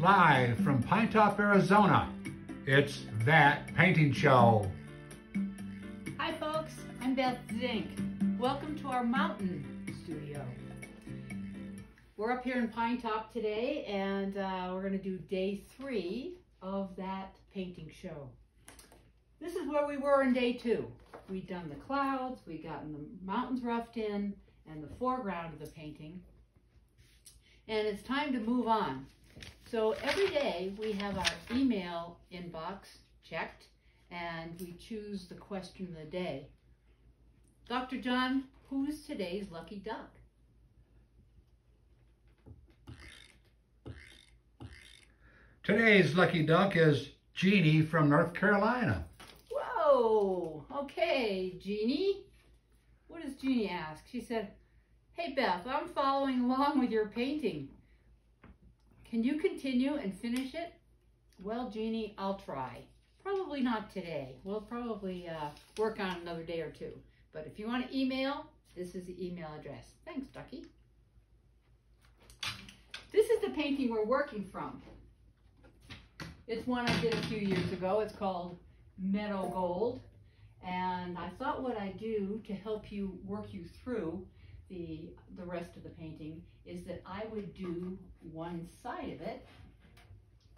Live from Pinetop, Arizona, it's That Painting Show. Hi folks, I'm Beth Zink. Welcome to our mountain studio. We're up here in Pinetop today and uh, we're going to do day three of that painting show. This is where we were in day two. We'd done the clouds, we'd gotten the mountains roughed in and the foreground of the painting. And it's time to move on. So every day we have our email inbox checked and we choose the question of the day. Dr. John, who's today's lucky duck? Today's lucky duck is Jeannie from North Carolina. Whoa, okay, Jeannie. What does Jeannie ask? She said, hey Beth, I'm following along with your painting. Can you continue and finish it? Well, Jeannie, I'll try. Probably not today. We'll probably uh, work on another day or two. But if you want to email, this is the email address. Thanks, Ducky. This is the painting we're working from. It's one I did a few years ago. It's called Meadow Gold. And I thought what I'd do to help you work you through the, the rest of the painting is that I would do one side of it,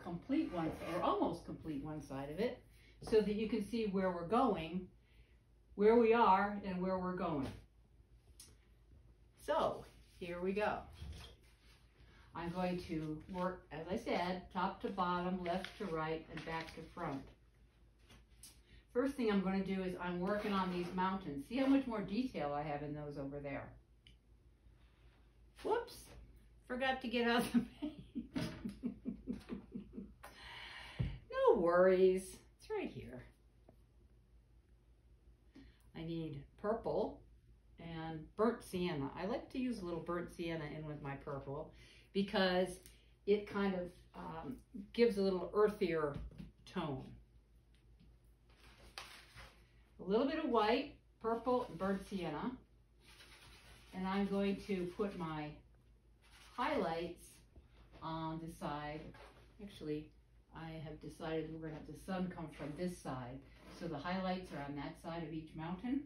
complete one, or almost complete one side of it, so that you can see where we're going, where we are, and where we're going. So, here we go. I'm going to work, as I said, top to bottom, left to right, and back to front. First thing I'm going to do is I'm working on these mountains. See how much more detail I have in those over there. Whoops, forgot to get out the paint. no worries, it's right here. I need purple and burnt sienna. I like to use a little burnt sienna in with my purple because it kind of um, gives a little earthier tone. A little bit of white, purple, and burnt sienna. And I'm going to put my highlights on the side. Actually, I have decided we're going to have the sun come from this side. So the highlights are on that side of each mountain.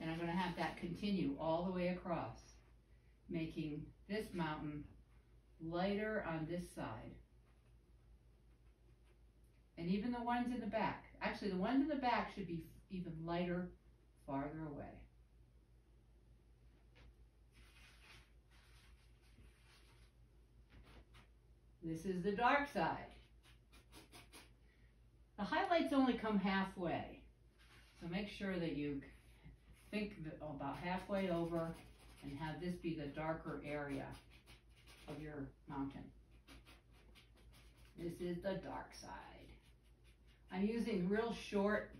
And I'm going to have that continue all the way across, making this mountain lighter on this side. And even the ones in the back. Actually, the ones in the back should be even lighter farther away. This is the dark side. The highlights only come halfway. So make sure that you think about halfway over and have this be the darker area of your mountain. This is the dark side. I'm using real short,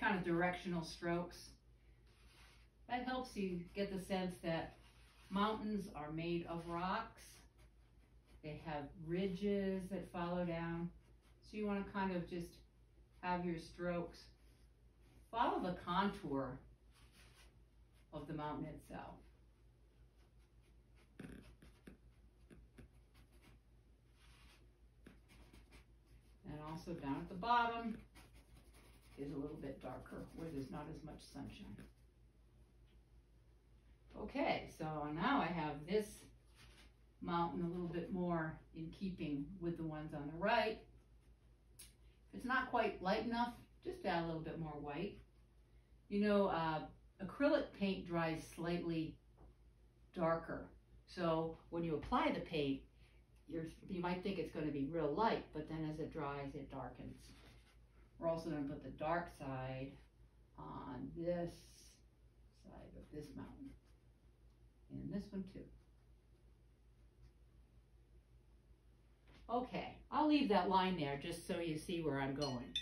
kind of directional strokes. That helps you get the sense that mountains are made of rocks. They have ridges that follow down. So you want to kind of just have your strokes follow the contour of the mountain itself. And also down at the bottom is a little bit darker where there's not as much sunshine. Okay, so now I have this mountain a little bit more in keeping with the ones on the right. If it's not quite light enough, just add a little bit more white. You know, uh, acrylic paint dries slightly darker. So when you apply the paint, you're, you might think it's going to be real light, but then as it dries, it darkens. We're also going to put the dark side on this side of this mountain. And this one too. Okay, I'll leave that line there just so you see where I'm going.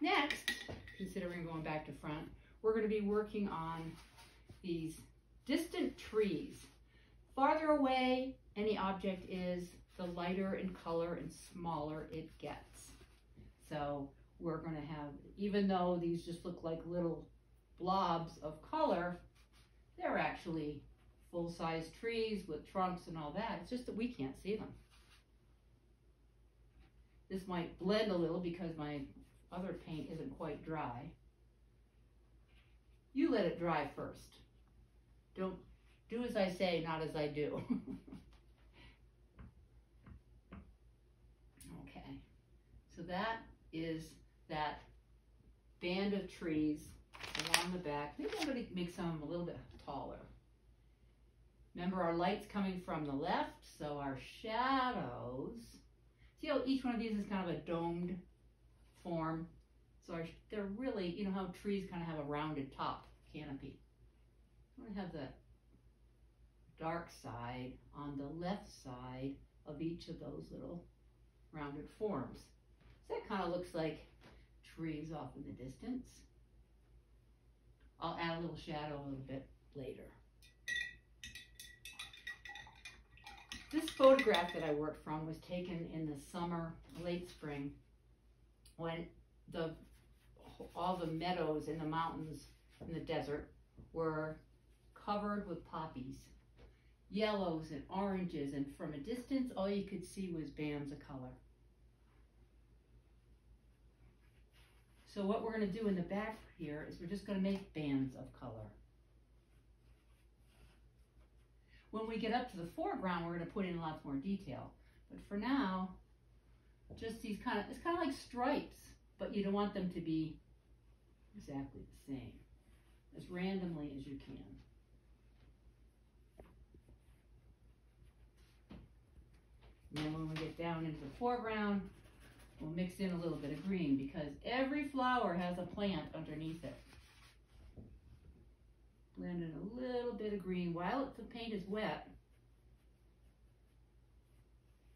Next, considering going back to front, we're going to be working on these distant trees. Farther away any object is, the lighter in color and smaller it gets. So we're going to have, even though these just look like little blobs of color, they're actually full-size trees with trunks and all that. It's just that we can't see them. This might blend a little because my other paint isn't quite dry. You let it dry first. Don't do as I say, not as I do. okay, so that is that band of trees along the back. Maybe I'm going to make some a little bit taller. Remember our light's coming from the left, so our shadows, see how each one of these is kind of a domed form? So our, they're really, you know how trees kind of have a rounded top canopy. I'm to have the dark side on the left side of each of those little rounded forms. So that kind of looks like trees off in the distance. I'll add a little shadow a little bit later. This photograph that I worked from was taken in the summer, late spring, when the all the meadows in the mountains in the desert were covered with poppies, yellows and oranges, and from a distance all you could see was bands of color. So what we're going to do in the back here is we're just going to make bands of color. When we get up to the foreground, we're going to put in lots more detail. But for now, just these kind of, it's kind of like stripes, but you don't want them to be exactly the same, as randomly as you can. And then when we get down into the foreground, we'll mix in a little bit of green because every flower has a plant underneath it blend in a little bit of green while the paint is wet.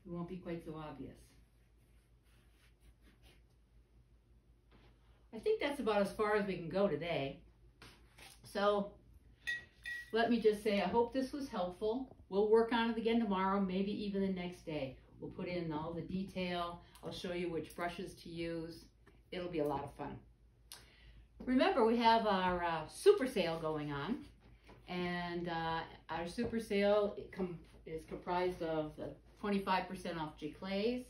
It won't be quite so obvious. I think that's about as far as we can go today. So let me just say, I hope this was helpful. We'll work on it again tomorrow, maybe even the next day. We'll put in all the detail. I'll show you which brushes to use. It'll be a lot of fun. Remember, we have our uh, super sale going on, and uh, our super sale com is comprised of 25% off Giclées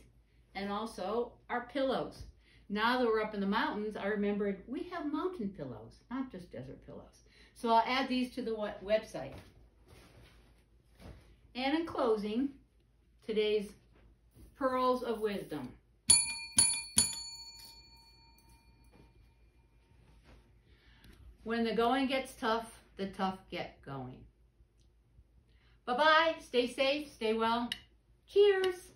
and also our pillows. Now that we're up in the mountains, I remembered we have mountain pillows, not just desert pillows. So I'll add these to the website. And in closing, today's pearls of wisdom. When the going gets tough, the tough get going. Bye-bye. Stay safe. Stay well. Cheers.